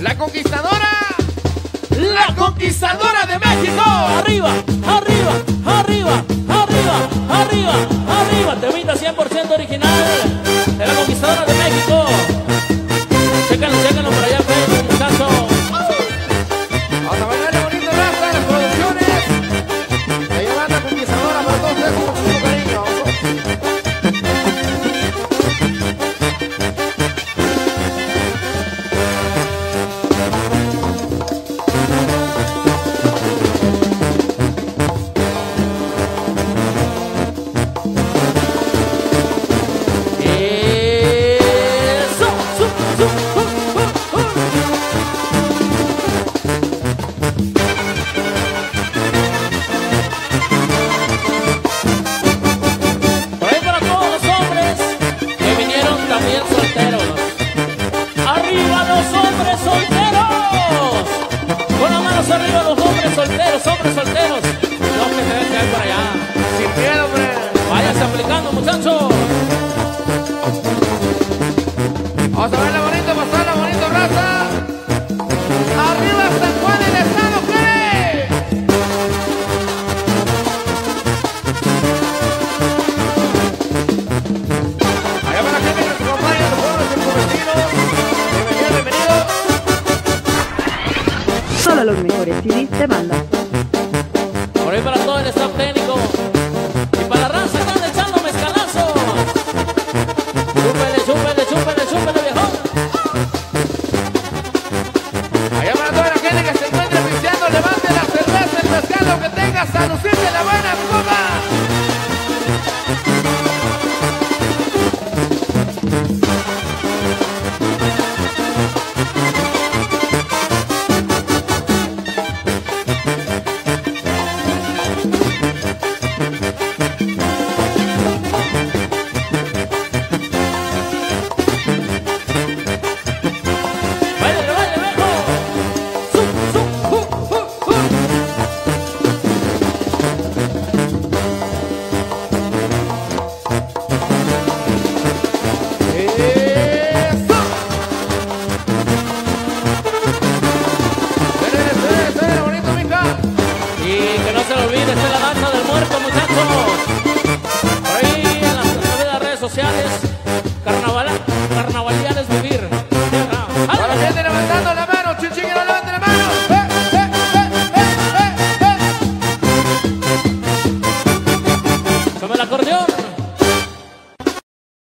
La conquistadora. La conquistadora de México. Arriba, arriba, arriba, arriba, arriba, arriba. Te brinda 100% original solteros, hombres solteros. Los que se que hay por allá. Sin miedo, hombre. Váyanse aplicando, muchachos. Vamos a bailar bonito, pasarla bonito, raza. Arriba San Juan del Estado, ¿qué? Allá para la gente que nos acompaña, los jóvenes y los vecinos. Bienvenido, bienvenido. Solo los mejores CDs de banda. tem que gastar no seu sociales carnaval, carnavaliales vivir. Levantando la mano, chichín levante la mano. ¡Eh, eh, eh, eh el acordeón!